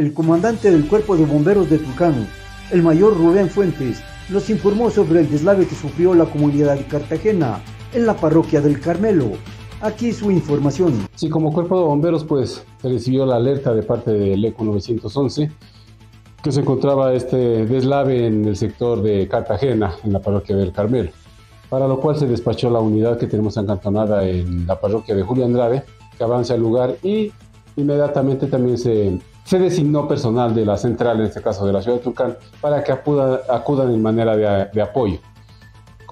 El comandante del Cuerpo de Bomberos de Tulcano, el mayor Rubén Fuentes, nos informó sobre el deslave que sufrió la comunidad de Cartagena en la parroquia del Carmelo. Aquí su información. Sí, como Cuerpo de Bomberos, pues se recibió la alerta de parte del ECO 911 que se encontraba este deslave en el sector de Cartagena, en la parroquia del Carmelo, para lo cual se despachó la unidad que tenemos encantonada en la parroquia de Julio Andrade, que avanza al lugar y inmediatamente también se, se designó personal de la central, en este caso de la ciudad de Tucán, para que acudan en manera de, apoyo.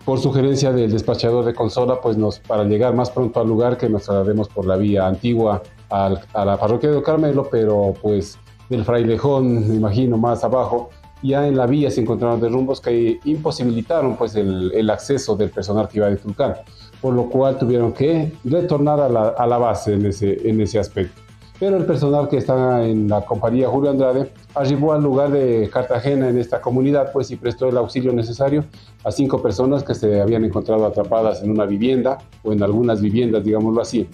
Por sugerencia del despachador de consola, pues nos, para llegar más pronto al lugar que nos traslademos por la vía antigua a la parroquia de Carmelo, pero pues del frailejón, me imagino, más abajo, ya en la vía se encontraron derrumbos que imposibilitaron pues el, el acceso del personal que iba de Tulcán, por lo cual tuvieron que retornar a la, a la base en ese, en ese aspecto. Pero el personal que está en la compañía Julio Andrade arribó al lugar de Cartagena en esta comunidad pues y prestó el auxilio necesario a cinco personas que se habían encontrado atrapadas en una vivienda o en algunas viviendas, digámoslo así,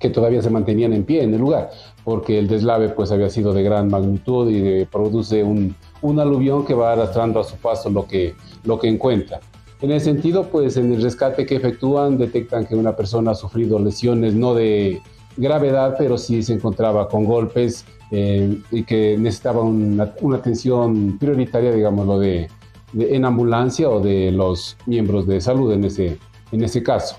que todavía se mantenían en pie en el lugar porque el deslave pues había sido de gran magnitud y produce un, un, aluvión que va arrastrando a su paso lo que, lo que encuentra. En ese sentido, pues en el rescate que efectúan detectan que una persona ha sufrido lesiones no de gravedad, pero sí se encontraba con golpes eh, y que necesitaba una, una, atención prioritaria, digámoslo, de, de, en ambulancia o de los miembros de salud en ese, en ese caso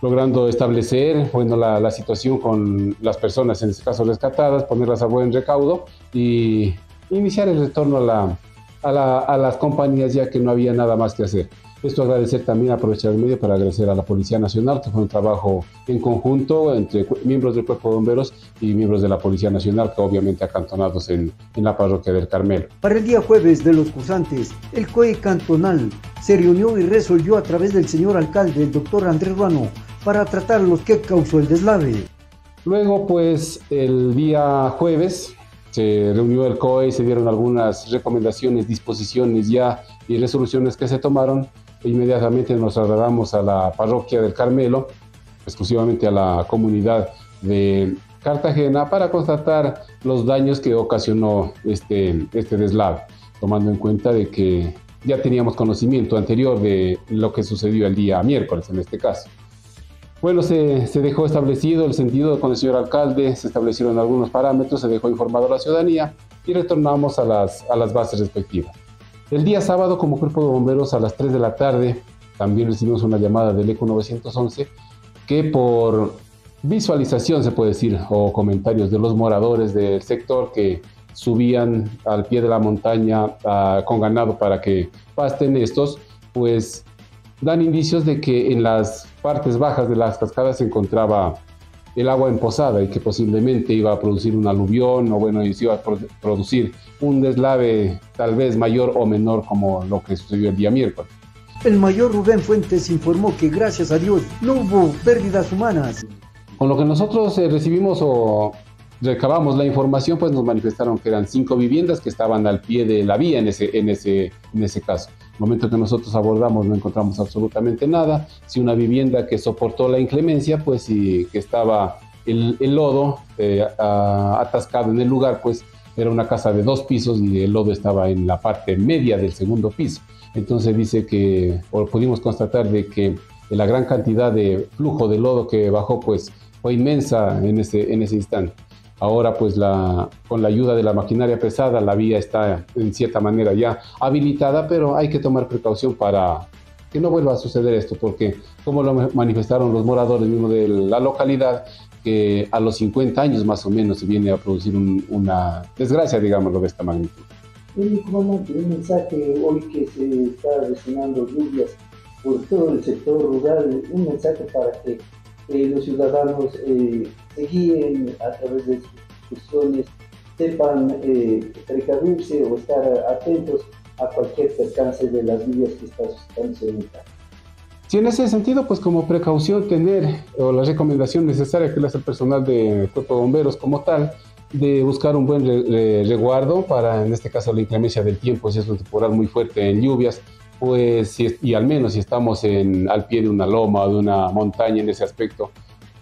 logrando establecer bueno, la, la, situación con las personas, en este caso rescatadas, ponerlas a buen recaudo y iniciar el retorno a, la, a, la, a las compañías ya que no había nada más que hacer. Esto agradecer también, aprovechar el medio para agradecer a la Policía Nacional, que fue un trabajo en conjunto entre miembros del Cuerpo de Bomberos y miembros de la Policía Nacional, que obviamente acantonados en, en la parroquia del Carmelo. Para el día jueves de los cursantes, el COE cantonal se reunió y resolvió a través del señor alcalde, el doctor Andrés Ruano, para tratar los que causó el deslave. Luego, pues, el día jueves se reunió el COE y se dieron algunas recomendaciones, disposiciones ya y resoluciones que se tomaron. Inmediatamente nos trasladamos a la parroquia del Carmelo, exclusivamente a la comunidad de Cartagena, para constatar los daños que ocasionó este, este deslave, tomando en cuenta de que ya teníamos conocimiento anterior de lo que sucedió el día miércoles en este caso. Bueno, se, se, dejó establecido el sentido con el señor alcalde, se establecieron algunos parámetros, se dejó informado a la ciudadanía y retornamos a las, a las bases respectivas. El día sábado, como cuerpo de bomberos, a las 3 de la tarde, también recibimos una llamada del ECO 911 que por visualización, se puede decir, o comentarios de los moradores del sector que subían al pie de la montaña con ganado para que pasten estos, pues dan indicios de que en las partes bajas de las cascadas se encontraba el agua emposada y que posiblemente iba a producir un aluvión o bueno, iba a producir un deslave tal vez mayor o menor como lo que sucedió el día miércoles. El mayor Rubén Fuentes informó que gracias a Dios no hubo pérdidas humanas. Con lo que nosotros eh, recibimos o recabamos la información, pues nos manifestaron que eran cinco viviendas que estaban al pie de la vía en ese, en ese, en ese caso momento que nosotros abordamos no encontramos absolutamente nada. Si una vivienda que soportó la inclemencia, pues si que estaba el, el lodo eh, atascado en el lugar, pues era una casa de dos pisos y el lodo estaba en la parte media del segundo piso. Entonces dice que, o pudimos constatar de que la gran cantidad de flujo de lodo que bajó, pues fue inmensa en ese, en ese instante. Ahora pues la, con la ayuda de la maquinaria pesada la vía está en cierta manera ya habilitada, pero hay que tomar precaución para que no vuelva a suceder esto, porque como lo manifestaron los moradores mismos de la localidad, que a los 50 años más o menos se viene a producir un, una desgracia, digámoslo, de esta magnitud. Un mensaje hoy que se está resonando lluvias por todo el sector rural, un mensaje para que eh, los ciudadanos eh, se guíen a través de sus discusiones, sepan eh, precavirse o estar atentos a cualquier percance de las vías que están suscitando Sí, en ese sentido, pues como precaución tener, o la recomendación necesaria que le hace el personal de Cuerpo de Bomberos como tal, de buscar un buen resguardo para, en este caso, la inclemencia del tiempo, si es un temporal muy fuerte en lluvias, pues, y al menos si estamos en, al pie de una loma o de una montaña en ese aspecto,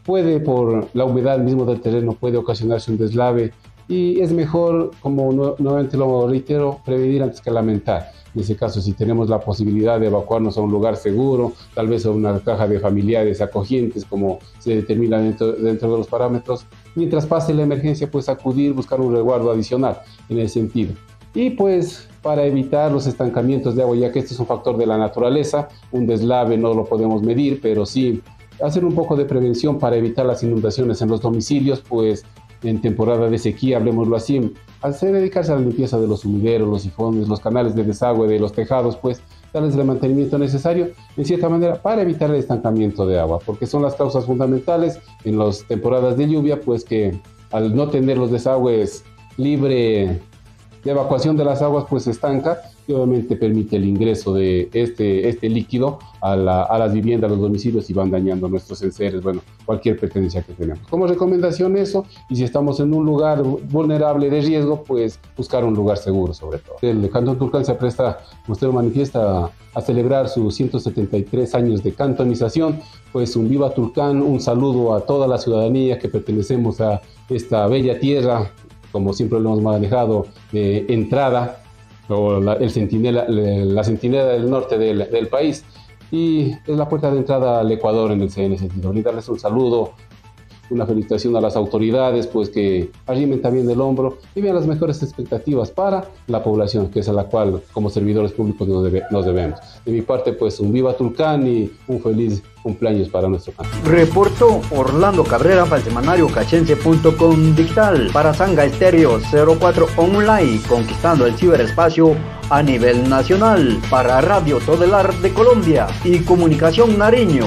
puede por la humedad mismo del terreno, puede ocasionarse un deslave y es mejor, como nuevamente lo reitero, prevenir antes que lamentar. En ese caso, si tenemos la posibilidad de evacuarnos a un lugar seguro, tal vez a una caja de familiares acogientes, como se determina dentro, dentro de los parámetros, mientras pase la emergencia, pues acudir, buscar un resguardo adicional en ese sentido. Y pues para evitar los estancamientos de agua, ya que este es un factor de la naturaleza, un deslave no lo podemos medir, pero sí hacer un poco de prevención para evitar las inundaciones en los domicilios, pues en temporada de sequía, hablemoslo así, hacer dedicarse a la limpieza de los sumideros, los sifones, los canales de desagüe de los tejados, pues darles el mantenimiento necesario, en cierta manera, para evitar el estancamiento de agua, porque son las causas fundamentales en las temporadas de lluvia, pues que al no tener los desagües libre de evacuación de las aguas, pues se estanca y obviamente permite el ingreso de este, este líquido a, las viviendas, a los domicilios y van dañando nuestros enseres, bueno, cualquier pertenencia que tenemos. Como recomendación eso, y si estamos en un lugar vulnerable de riesgo, pues buscar un lugar seguro sobre todo. El Cantón Turcán se presta, como usted lo manifiesta, a celebrar sus 173 años de cantonización, pues un viva Turcán, un saludo a toda la ciudadanía que pertenecemos a esta bella tierra, como siempre lo hemos manejado, de entrada o la, el centinela, la centinela del norte del, del, país. Y es la puerta de entrada al Ecuador en, el, ese sentido. Y darles un saludo una felicitación a las autoridades, pues que arrimen también el hombro y vean las mejores expectativas para la población, que es a la cual como servidores públicos nos, debemos. De mi parte, pues un viva Tulcán y un feliz cumpleaños para nuestro campo. Reportó Orlando Cabrera para el semanario cachense.com digital para Sanga Estéreo 04 Online, conquistando el ciberespacio a nivel nacional para Radio Todelar de Colombia y Comunicación Nariño